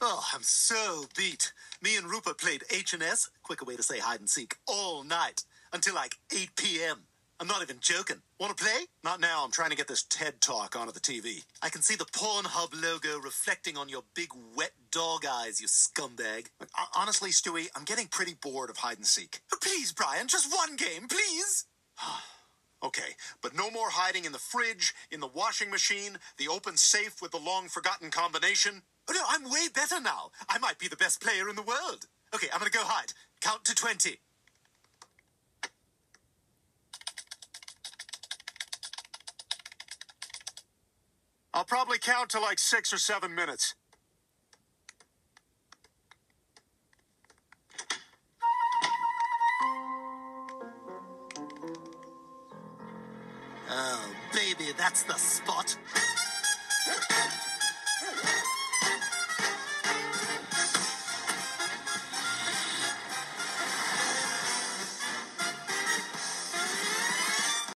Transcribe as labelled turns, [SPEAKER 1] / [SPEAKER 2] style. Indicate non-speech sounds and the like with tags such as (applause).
[SPEAKER 1] Oh, I'm so beat. Me and Rupert played H&S, quicker way to say hide and seek, all night until like 8 p.m. I'm not even joking. Want to play? Not now. I'm trying to get this TED talk onto the TV. I can see the Pornhub logo reflecting on your big wet dog eyes, you scumbag.
[SPEAKER 2] Uh, honestly, Stewie, I'm getting pretty bored of hide and seek.
[SPEAKER 1] Please, Brian, just one game, please. (sighs) (sighs)
[SPEAKER 2] okay, but no more hiding in the fridge, in the washing machine, the open safe with the long forgotten combination.
[SPEAKER 1] Oh, no, I'm way better now. I might be the best player in the world. Okay, I'm gonna go hide. Count to 20.
[SPEAKER 2] I'll probably count to like six or seven minutes.
[SPEAKER 1] That's the spot.